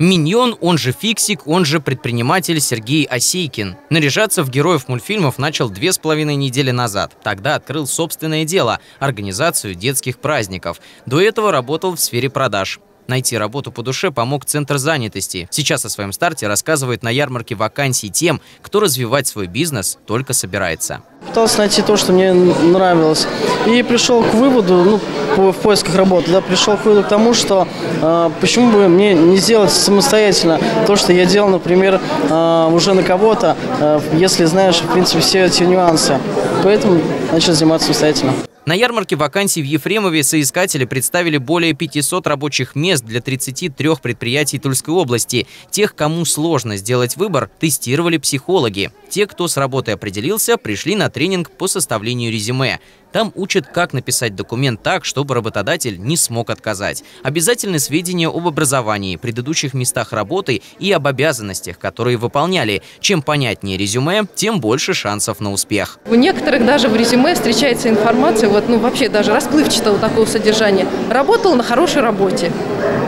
Миньон, он же Фиксик, он же предприниматель Сергей Осейкин. Наряжаться в героев мультфильмов начал две с половиной недели назад. Тогда открыл собственное дело – организацию детских праздников. До этого работал в сфере продаж. Найти работу по душе помог Центр занятости. Сейчас о своем старте рассказывает на ярмарке вакансий тем, кто развивать свой бизнес только собирается. Пытался найти то, что мне нравилось. И пришел к выводу, ну, в поисках работы, да, пришел к выводу к тому, что э, почему бы мне не сделать самостоятельно то, что я делал, например, э, уже на кого-то, э, если знаешь, в принципе, все эти нюансы. Поэтому начал заниматься самостоятельно. На ярмарке вакансий в Ефремове соискатели представили более 500 рабочих мест для 33 предприятий Тульской области. Тех, кому сложно сделать выбор, тестировали психологи. Те, кто с работой определился, пришли на тренинг по составлению резюме. Там учат, как написать документ так, чтобы работодатель не смог отказать. Обязательны сведения об образовании, предыдущих местах работы и об обязанностях, которые выполняли. Чем понятнее резюме, тем больше шансов на успех. У некоторых даже в резюме встречается информация, вот, ну вообще даже расплывчатого такого содержания. Работал на хорошей работе.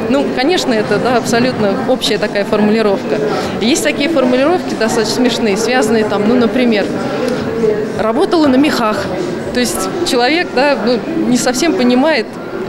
Ну, конечно, это да, абсолютно общая такая формулировка. Есть такие формулировки достаточно смешные, связанные там, ну, например, работала на мехах. То есть человек да, ну, не совсем понимает,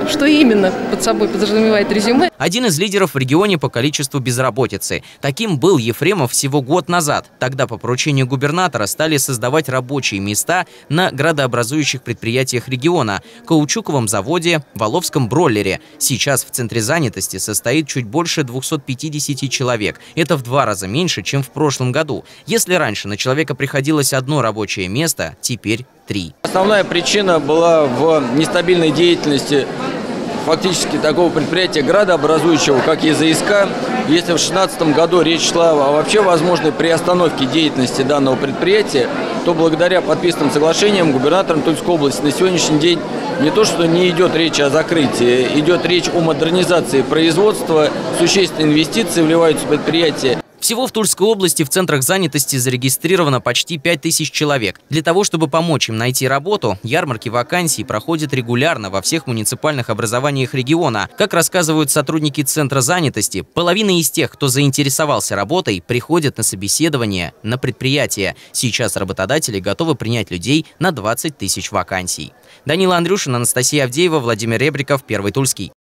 что именно под собой подразумевает резюме. Один из лидеров в регионе по количеству безработицы. Таким был Ефремов всего год назад. Тогда по поручению губернатора стали создавать рабочие места на градообразующих предприятиях региона – Каучуковом заводе, Воловском бройлере. Сейчас в центре занятости состоит чуть больше 250 человек. Это в два раза меньше, чем в прошлом году. Если раньше на человека приходилось одно рабочее место, теперь Основная причина была в нестабильной деятельности фактически такого предприятия градообразующего, как ЕЗСК. Если в 2016 году речь шла о вообще возможной приостановке деятельности данного предприятия, то благодаря подписанным соглашениям губернатором Тульской области на сегодняшний день не то, что не идет речь о закрытии, идет речь о модернизации производства, существенные инвестиции вливаются в предприятие. Всего в Тульской области в центрах занятости зарегистрировано почти 5000 человек. Для того, чтобы помочь им найти работу, ярмарки вакансий проходят регулярно во всех муниципальных образованиях региона. Как рассказывают сотрудники Центра занятости, половина из тех, кто заинтересовался работой, приходят на собеседование на предприятие. Сейчас работодатели готовы принять людей на 20 тысяч вакансий. Данила Андрюшин, Анастасия Авдеева, Владимир Ребриков, Первый Тульский.